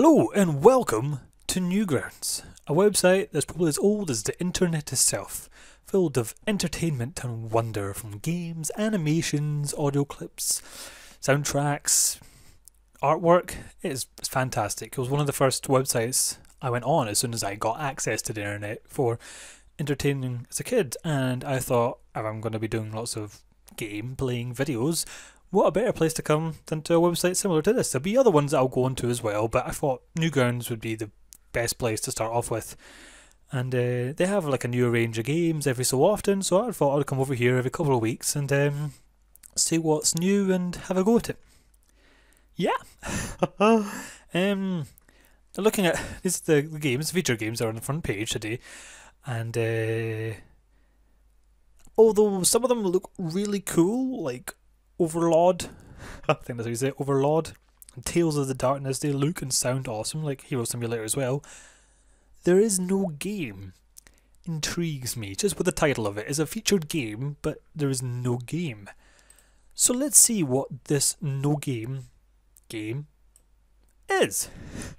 Hello and welcome to Newgrounds, a website that's probably as old as the internet itself, filled of entertainment and wonder from games, animations, audio clips, soundtracks, artwork. It is fantastic. It was one of the first websites I went on as soon as I got access to the internet for entertaining as a kid, and I thought if I'm going to be doing lots of game playing videos, what a better place to come than to a website similar to this. There'll be other ones that I'll go into as well, but I thought Newgrounds would be the best place to start off with. And uh, they have like a new range of games every so often, so I thought I'd come over here every couple of weeks and um, see what's new and have a go at it. Yeah. um, looking at these the, the games, feature games are on the front page today, and uh, although some of them look really cool, like Overlord. I think that's how you say it, Overlord. And Tales of the Darkness, they look and sound awesome, like Hero Simulator as well. There is no game. Intrigues me, just with the title of it. It's a featured game, but there is no game. So let's see what this no game game is.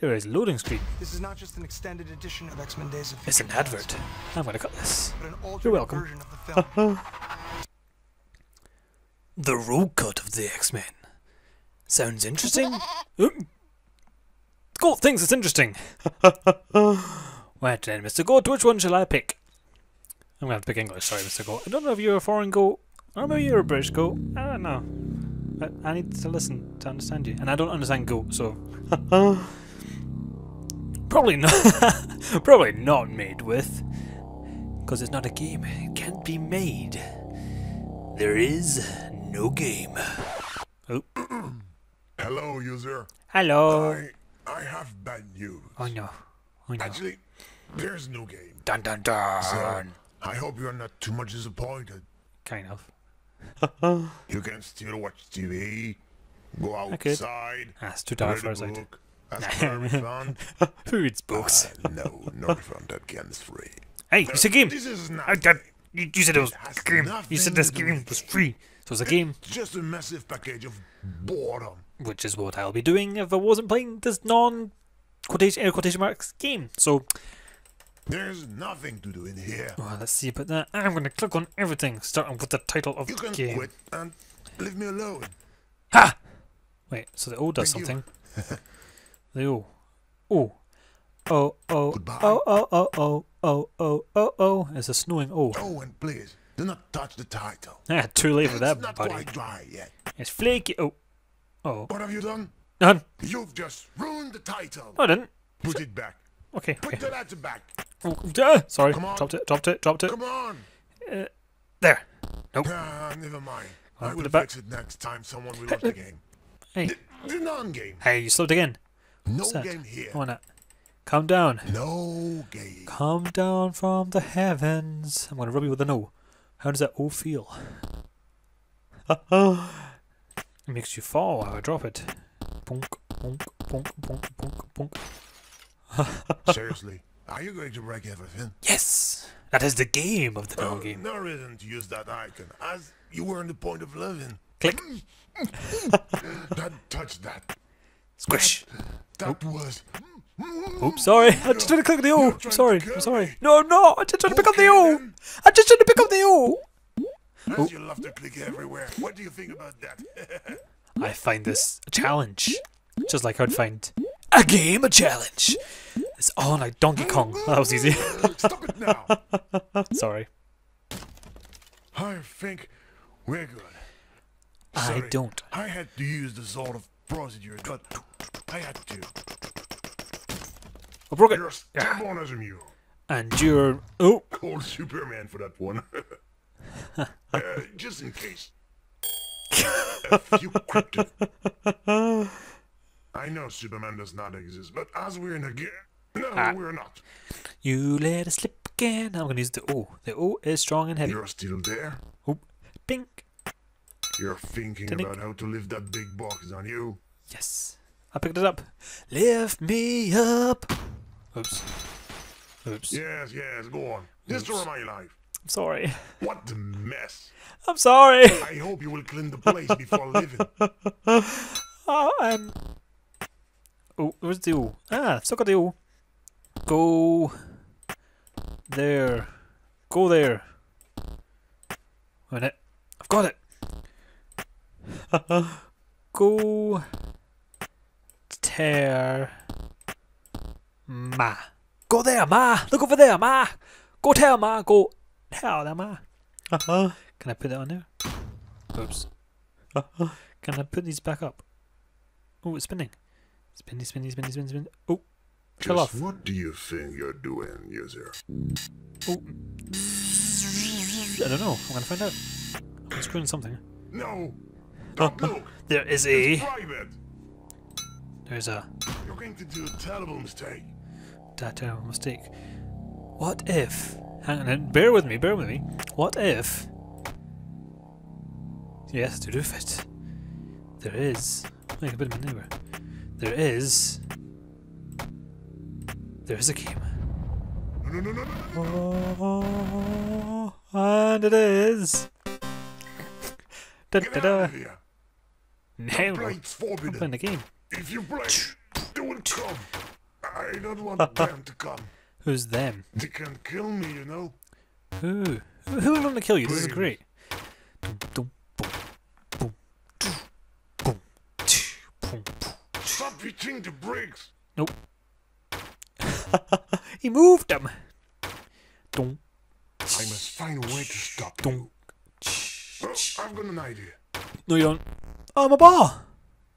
there is loading screen. This is not just an extended edition of X-Men Days of Future It's Future an Past, advert. I'm gonna cut this. but an You're welcome. the. Road cut of the X Men. Sounds interesting. Goat thinks it's interesting. Right then, Mr. Goat, which one shall I pick? I'm gonna have to pick English, sorry, Mr. Goat. I don't know if you're a foreign goat, or maybe you're a British goat. I don't know. I, I need to listen to understand you. And I don't understand goat, so. probably not. probably not made with. Because it's not a game. It can't be made. There is no game. Oh, Hello, user. hello. I I have bad news. Oh no. Oh no. Actually, there's no game. Dun dun dun. So I hope you're not too much disappointed. kind of. You can still watch TV, go could. outside, Ah, it's too dark for a us. I book, ask for a. Who reads books? Uh, no, no refund. That game's free. hey, it's a game. This is not. I, I, you, you said it was a game. You said this game was free. So it's a game, just a massive package of boredom. which is what I'll be doing if I wasn't playing this non quotation air quotation marks game. So There's nothing to do in here. well, let's see about that. Uh, I'm gonna click on everything, starting with the title of You the can game. quit and leave me alone. Ha! Wait, so the O does Thank something. the O. O. Oh, oh, Goodbye. oh, oh, oh, oh, oh, oh, oh, oh. It's a snowing oh. Oh, and please do not touch the title. Ah, too late for It's that, not buddy. quite dry yet. It's flaky. Oh. Oh. What have you done? None. You've just ruined the title. I didn't. Put it back. Okay, Put okay. the letter back. Oh, ah, sorry. Come on. Dropped it, dropped it, dropped it. Come on. There. Nope. Ah, never mind. I'll I will fix it next time someone will watch the game. Hey. The, the non-game. Hey, you slowed again. No game here. Why not? Calm down. No game. Come down from the heavens. I'm gonna rub you with an O. How does that O feel? it makes you fall while I drop it. Bonk, bonk, bonk, bonk, bonk, bonk. Seriously, are you going to break everything? Yes! That is the game of the no Oh, game. no reason to use that icon, as you were on the point of living. Click. That touch that. Squish. That was. Oops, sorry. I just tried to click the all. I'm sorry. I'm sorry. No, I'm not. I just tried to pick up the O. I just tried to pick up the O. As oh. you love to click everywhere. What do you think about that? I find this a challenge. Just like I'd find a game a challenge. It's on like Donkey Kong. That was easy. Stop it now. Sorry. I think we're good. Sorry, I don't. I had to use the sort of procedure, but I had to. I broke it. You're stubborn as a mule. And you're. Oh, Call Superman for that one. uh, just in case. A few cryptid. I know Superman does not exist, but as we're in a game. No, Ah. we're not. you let it slip again. I'm gonna use the O. The O is strong and heavy. You're still there. Oh, pink. You're thinking about how to lift that big box on you. Yes. I picked it up. Lift me up. Oops. Oops. Yes, yes, go on. Destroy my life. I'm sorry. What a mess. I'm sorry. I hope you will clean the place before leaving. Oh, um. Oh, where's the O? Ah, stuck at the O. Go there. Go there. Wait minute. I've got it. Go tear ma. Go there, ma. Look over there, ma. Go tell ma. Go tell them, ma. Uh-huh. Can I put that on there? Oops. Uh -huh. Can I put these back up? Oh, it's spinning. Spinny, spinny, spinny, spinny, spinny. Oh, fell Just off. what do you think you're doing, user? Oh. I don't know. I'm gonna find out. I'm screwing something. No! Don't look! There is a. There's a. You're going to do a terrible mistake. That terrible mistake. What if? Hang on, bear with me, bear with me. What if? Yes, to do it. There is. Make a bit of maneuver. There is. There is a game. No, no, no, no, no, no. Oh, and it is. Da, da, da. of here! Now, Blade's I'm playing the game. If you blade, don't come. I don't want them to come. Who's them? They can kill me, you know. Who? Who would want to kill you? This is great. Dum, dum, boom, boom, doo, boom, tsh, boom, boom. Stop hitting the bricks. Nope. he moved them. I must find a way to stop you. Oh. I've got an idea. No, you don't. Oh, my ball.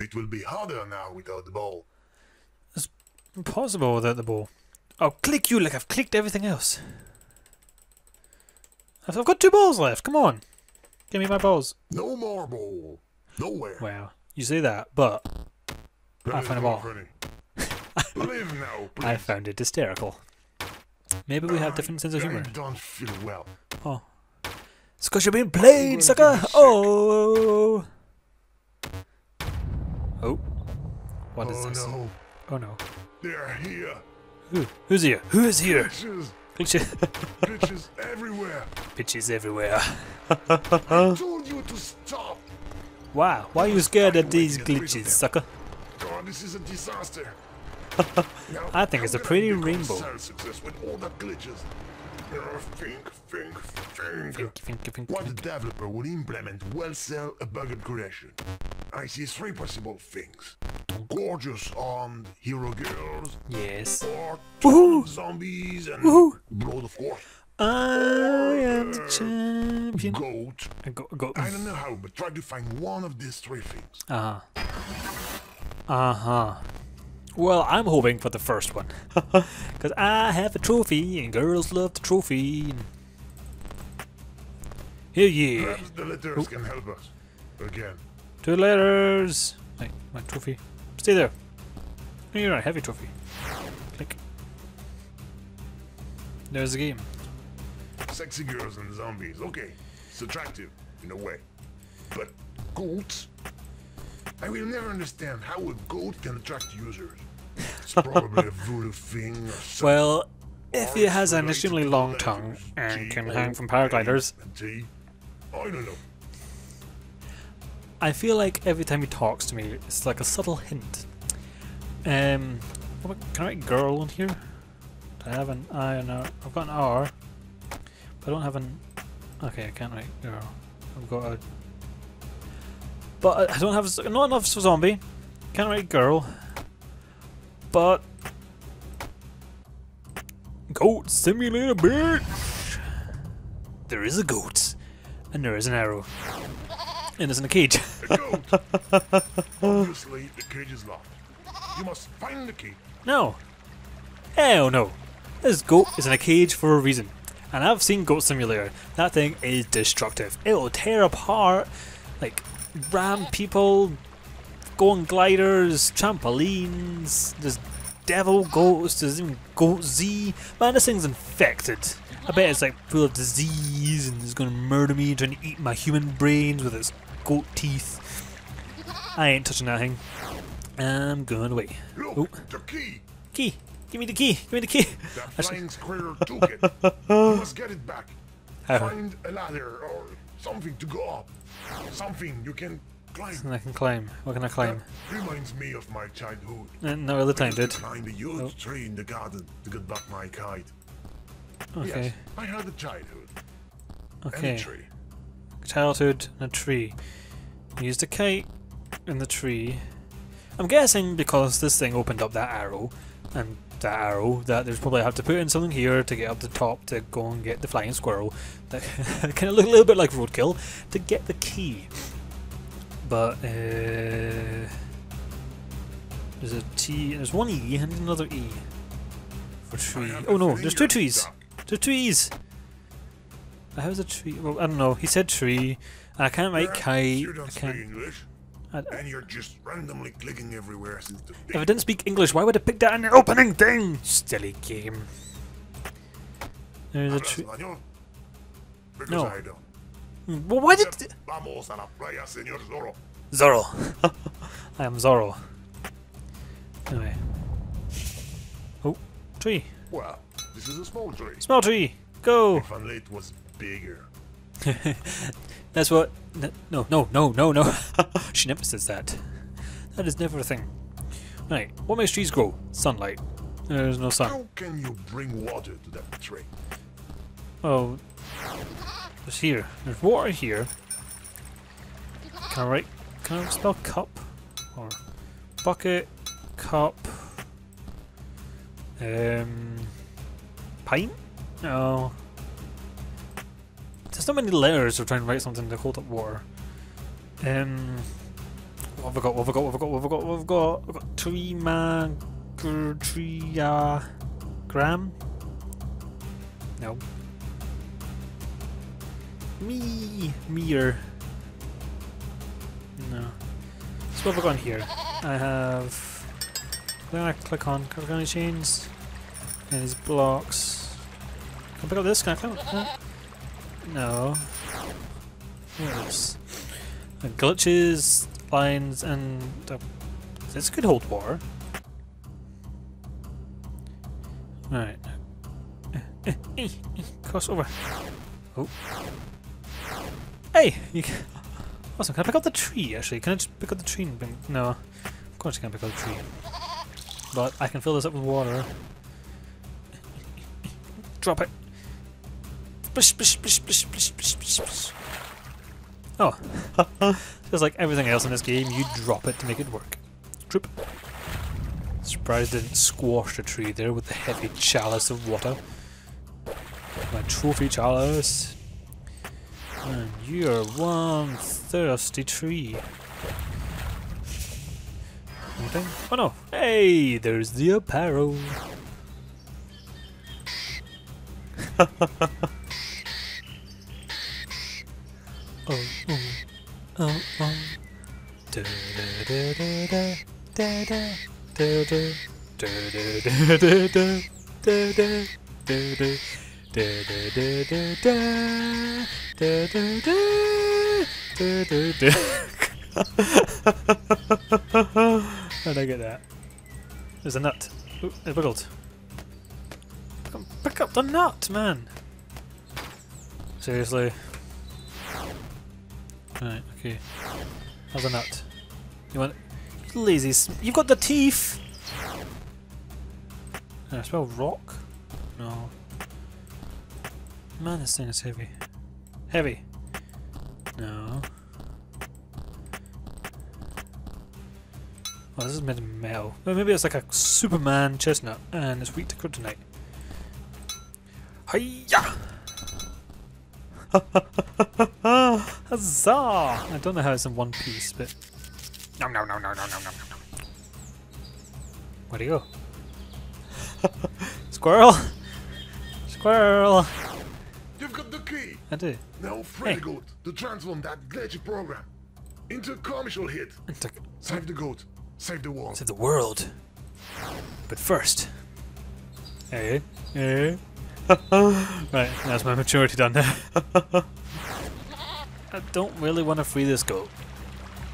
It will be harder now without the ball. Impossible without the ball. I'll click you like I've clicked everything else. I've got two balls left. Come on. Give me my balls. No more ball. Nowhere. Wow. You say that, but That I found a ball. now. I found it hysterical. Maybe we have different sense of I humor. don't feel well. Oh. It's because you're being played, sucker! be. Oh! Oh. What is oh this? no, Oh no. They're here. Who? Who's here? Who is here? Glitches, Glitches, glitches everywhere. bitches everywhere. I told you to stop. Wow, why are you scared of these glitches, sucker? God, this is a disaster. Now, I think it's a pretty rainbow. Sales success with all the. Uh, think, think, think. Think, think, think, What think. developer would implement will sell a bugged creation? I see three possible things. Gorgeous armed hero girls, Yes. or Woohoo! zombies and Woohoo! blood of course. I am the champion. Goat. I go, go. I don't know how, but try to find one of these three things. Uh huh. Uh huh. Well, I'm hoping for the first one. Because I have a trophy, and girls love the trophy. and- Hell yeah. Perhaps the letters can help us. Again. Two letters. Wait, my trophy. Stay there. No, you're right. Heavy trophy. Click. There's the game. Sexy girls and zombies. Okay, it's attractive in a way. But goats? I will never understand how a goat can attract users. It's probably a voodoo thing or something. Well, if he has an extremely long tongue and can hang from paragliders. I don't know. I feel like every time he talks to me, it's like a subtle hint. Um, can I write girl on here? Do I have an I and R? I've got an R, but I don't have an. Okay, I can't write girl. I've got a. But I- don't have not enough for zombie. Can't write girl. But goat simulator, bitch. There is a goat, and there is an arrow, and it's in a cage. A goat! Obviously, the cage is locked. You must find the key. No. Hell no. This goat is in a cage for a reason. And I've seen Goat Simulator. That thing is destructive. It'll tear apart, like, ram people, go on gliders, trampolines, there's devil goats, there's even Goat Z. Man, this thing's infected. I bet it's like full of disease and it's gonna murder me, and trying to eat my human brains with its goat teeth. I ain't touching that thing. I'm going away. Look, Ooh. the key! Key. Give me the key. Give me the key. That flying squirrel took it. You must get it back. Find a ladder or something to go up. Something you can climb. And I can climb. What can I climb? That reminds me of my childhood. Eh, No other time, dude. climb a huge Nope. tree in the garden to get back my kite. Okay. Yes, I had a childhood. And Okay. a tree. Childhood and a tree. Used a kite in the tree. I'm guessing because this thing opened up that arrow and that arrow that there's probably I have to put in something here to get up the top to go and get the flying squirrel. That kind of look a little bit like roadkill to get the key. But uh, there's a T. There's one E and another E for I tree. have Oh a no, there's you're two trees. stuck. Two trees. How's a tree? Well, I don't know. He said tree. I can't make Perhaps kite. You I don't speak can't. English, I, and you're just randomly clicking everywhere since the if I didn't speak English, why would I pick that in the opening thing? Silly game. There's a Hablas tree. español? Because No. Well, why did Vamos a la playa, señor Zorro. Zorro? I am Zorro. Anyway. Oh, tree. Well, this is a small tree. Small tree. Go. If Van Late was bigger. That's what. No, no, no, no, no. she never says that. That is never a thing. Right. What makes trees grow? Sunlight. There's no sun. How can you bring water to that tree? Oh, there's here. There's water here. Can I write? Can I spell cup or bucket, cup, um, pint? No. There's not many letters to trying to write something to hold up water. Um, what have I got? What have I got? What have I got? What have I got? What have I got? I've got tree man, tree uh, gram. No. Me, meter. No. So what have I got here? I have. Then I click on any chains. And these blocks. Can I pick up this? Can I climb? Uh, No. Uh, glitches, lines, and uh, this could hold water. Alright. Cross over. Oh. Hey! You can, awesome. Can I pick up the tree, actually? Can I just pick up the tree and bring... No. Of course I can't pick up the tree. But I can fill this up with water. Drop it. Splish, splish, splish, splish, splish, splish, splish. Oh. Just like everything else in this game, you drop it to make it work. Drip. Surprised didn't squash the tree there with the heavy chalice of water. My trophy chalice. And you're one thirsty tree. Anything? Oh no! Hey, there's the apparel. oh, oh, oh, oh. Da da da da da da da da da da da da da da da da How'd I get that? There's a nut. Ooh, it wiggled. Pick up the nut, man! Seriously. Right, okay. How's a nut? You want... Lazy You've got the teeth! Can I spell rock? No. Man, this thing is heavy. Heavy. No. Oh, this is made of metal. Well, maybe it's like a Superman chestnut, and it's weak to kryptonite. Hiya! Huzzah! I don't know how it's in one piece, but. No, no, no, no, no, no, no, no. Where'd he go? Squirrel! Squirrel! I do. Now, Freddy Goat, to transform that glitchy program into a commercial hit. Like, Save the goat. Save the world. Save the world. But first. Hey, eh? eh? hey. right, that's my maturity done now. I don't really want to free this goat.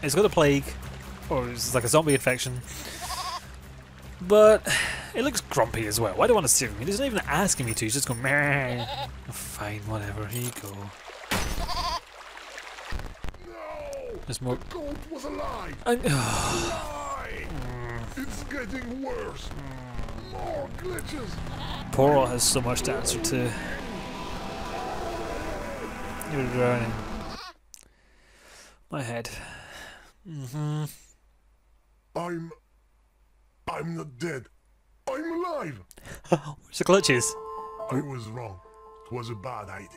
It's got a plague, or it's like a zombie infection. But it looks grumpy as well. Why do I want to save him? He doesn't even asking me to. He's just going, meh. Fine, whatever. Here you go. No! There's more. The goat was alive. I. It's getting worse. More glitches. Portal has so much to answer to. You're drowning. My head. Mm-hmm. I'm. I'm not dead. I'm alive. Where's the glitches? I was wrong. It was a bad idea.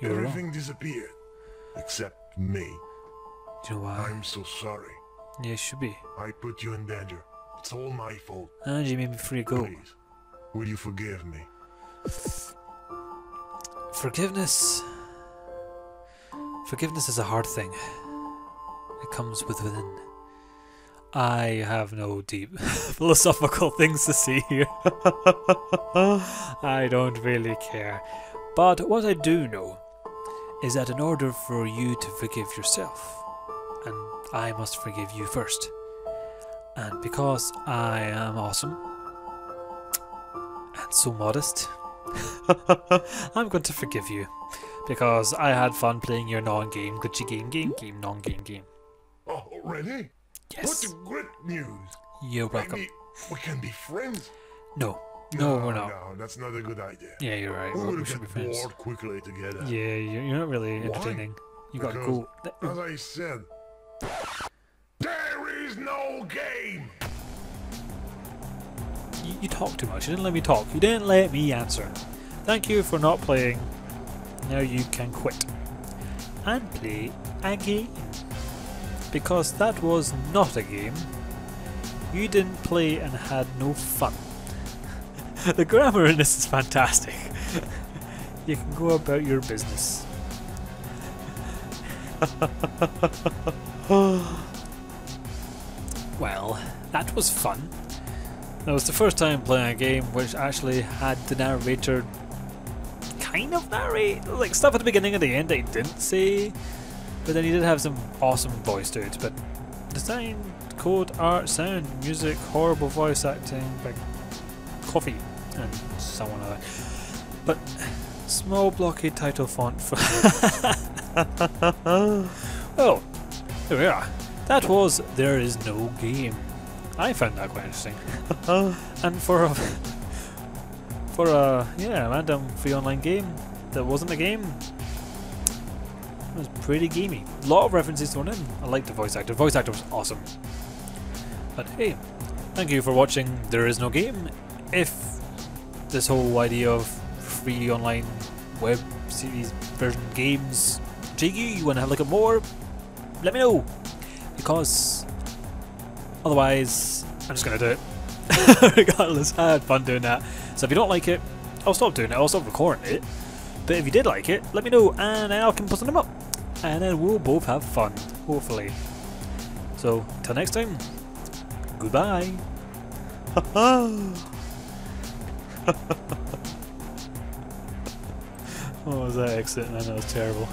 You were wrong. Everything disappeared. Except me. Do you know why? I'm so sorry. Yeah, it should be. I put you in danger. It's all my fault. And you made me free go. Please, will you forgive me? Forgiveness. Forgiveness is a hard thing. It comes with within. I have no deep philosophical things to say here. I don't really care. But what I do know is that in order for you to forgive yourself, and I must forgive you first. And because I am awesome and so modest, I'm going to forgive you because I had fun playing your non-game glitchy game game game non-game game. Already? Yes, What great news. you're welcome. Maybe we can be friends. No, no, we're not. No, that's not a good idea. Yeah, you're right. We We, will should be get friends. bored quickly together. Yeah, you're, you're not really Why? entertaining. You got to go. As I said, there is no game. You, you talk too much. You didn't let me talk. You didn't let me answer. Thank you for not playing. Now you can quit and play a game because that was not a game. You didn't play and had no fun. the grammar in this is fantastic. you can go about your business. well, that was fun. That was the first time playing a game which actually had the narrator kind of narrate, like stuff at the beginning and the end I didn't say, but then he did have some awesome voice it. But design, code, art, sound, music, horrible voice acting, like coffee and someone other. But small blocky title font for. oh, there we are. That was There Is No Game. I found that quite interesting. and for a for a yeah random free online game that wasn't a game, it was pretty gamey. A lot of references thrown in. I liked the voice actor. The voice actor was awesome. But hey, thank you for watching There Is No Game. If this whole idea of free online web series version games intrigue you, you want to have a look at more, let me know. Because otherwise, I'm just going to do it. Regardless, I had fun doing that. So if you don't like it, I'll stop doing it, I'll stop recording it. But if you did like it, let me know and I can put them up. And then we'll both have fun, hopefully. So, till next time, goodbye. what was that exit? I know it's terrible.